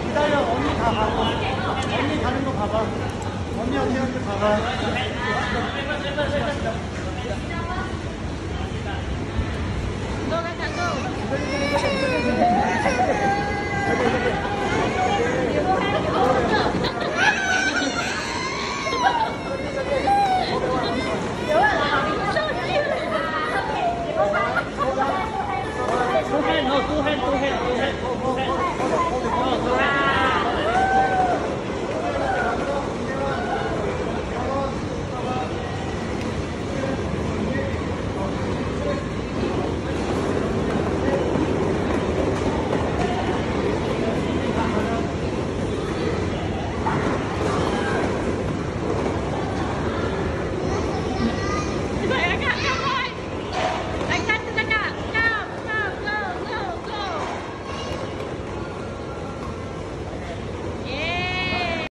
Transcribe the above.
기다려. 언니 다 가고 언니 가는 거 봐봐. 언니 언니한테 봐봐.